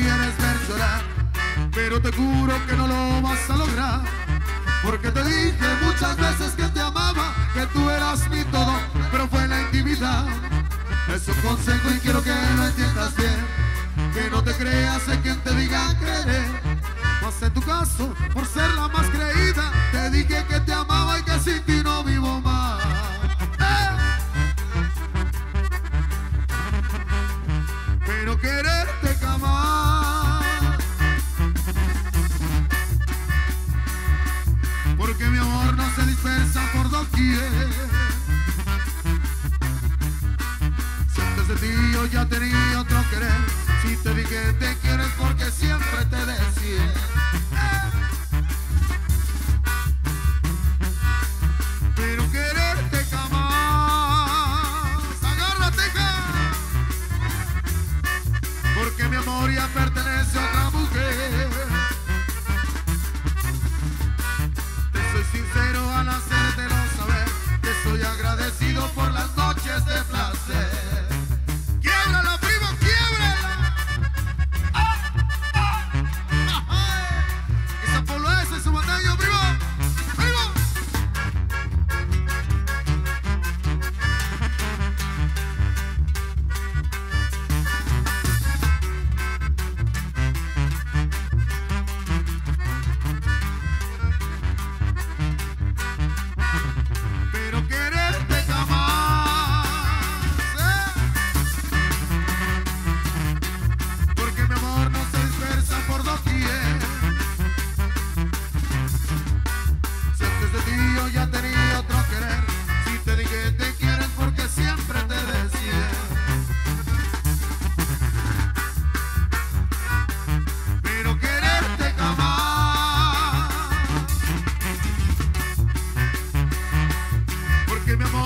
quieres ver llorar, pero te juro que no lo vas a lograr. Porque te dije muchas veces que te amaba, que tú eras mi todo, pero fue la intimidad. Es un consejo y quiero que lo entiendas bien, que no te creas en quien te diga creer. Pues en tu caso, por ser la más creída, te dije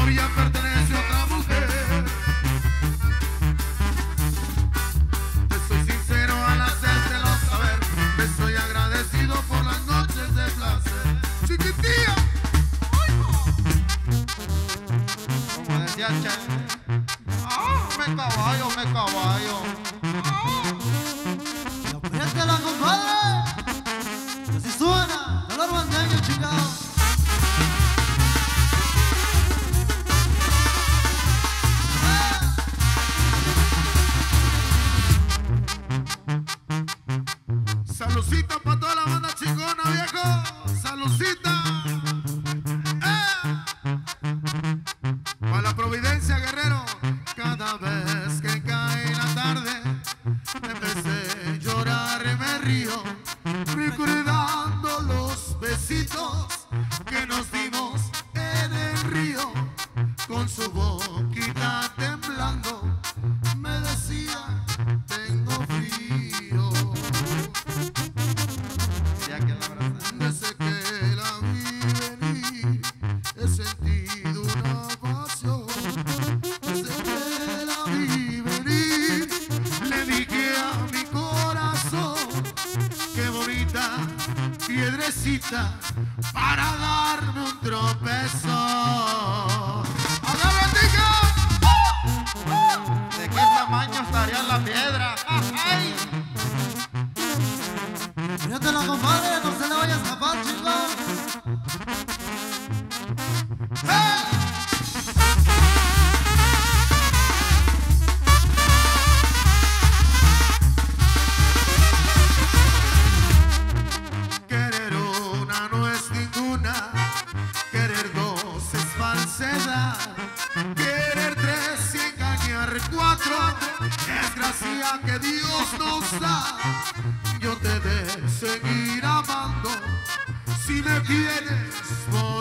porque mi amor ya pertenece a otra mujer. Te soy sincero al hacértelo saber, te soy agradecido por las noches de placer. Chiquitilla, Como decía Che. Ah, me caballo, me caballo. Viejo. Saludcita. Para la Providencia, guerrero. Cada vez que cae la tarde, empecé a llorar y me río, recordando los besitos para darme un tropezón. Que Dios nos da. Yo te de seguir amando si me voluntad.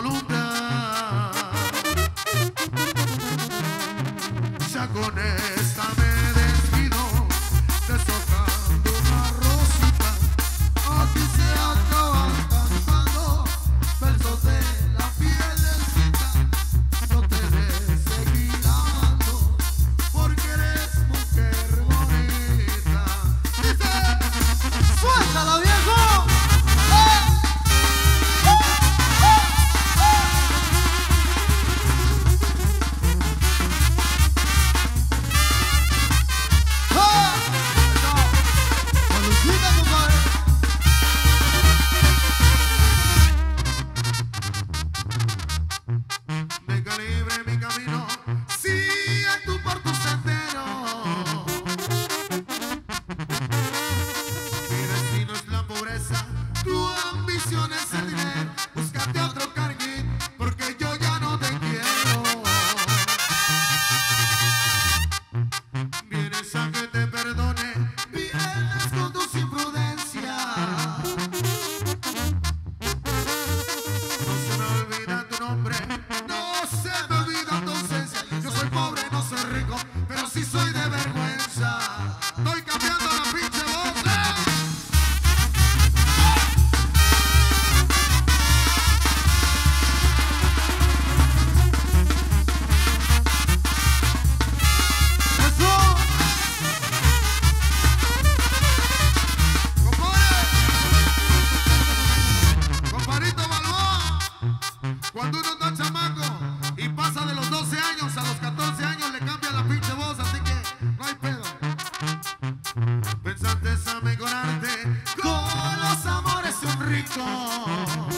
Misiones en el. Rico.